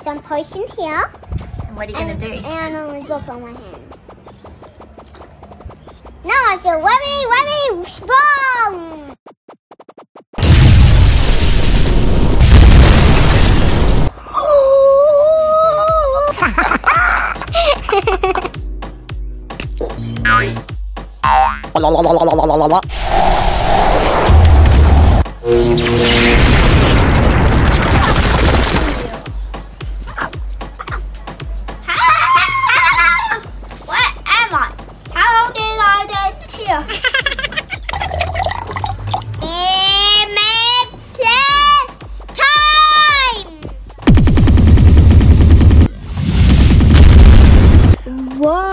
put some potion here. And what are you going to do? And I'm drop on my hand. Now I feel very, very strong. la la la la la la la la here. time! Whoa!